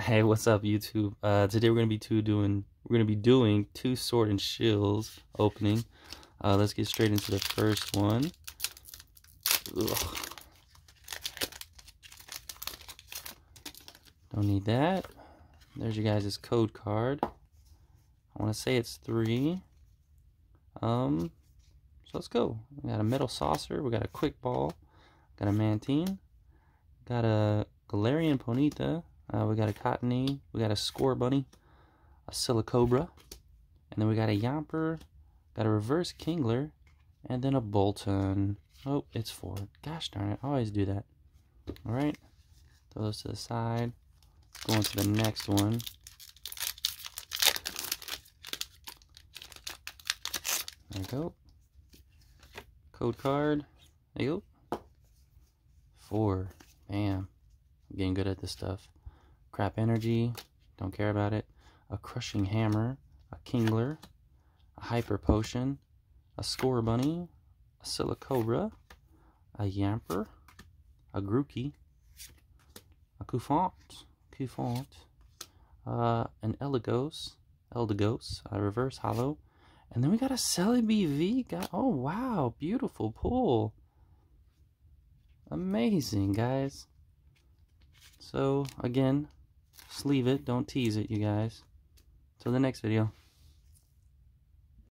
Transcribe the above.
Hey, what's up, YouTube? Uh, today we're gonna be two doing we're gonna be doing two sword and shields opening. Uh, let's get straight into the first one. Ugh. Don't need that. There's your guys' code card. I want to say it's three. Um, so let's go. We got a metal saucer. We got a quick ball. Got a mantine. Got a Galarian Ponyta. Uh, we got a Cottonee, we got a Scorbunny, a Silicobra, and then we got a Yamper, got a Reverse Kingler, and then a Boltund. Oh, it's four. Gosh darn it, I always do that. Alright, throw those to the side. Going to the next one. There we go. Code card. There you go. Four. Bam. I'm getting good at this stuff. Crap Energy, don't care about it. A Crushing Hammer, a Kingler, a Hyper Potion, a Scorbunny, a Silicobra, a Yamper, a Grookey, a Cufant, Cufant, uh, an Elagos, Eldegoss, a Reverse Holo, and then we got a Celebi V. Got, oh, wow, beautiful pull. Amazing, guys. So, again, sleeve it. Don't tease it, you guys. Till the next video.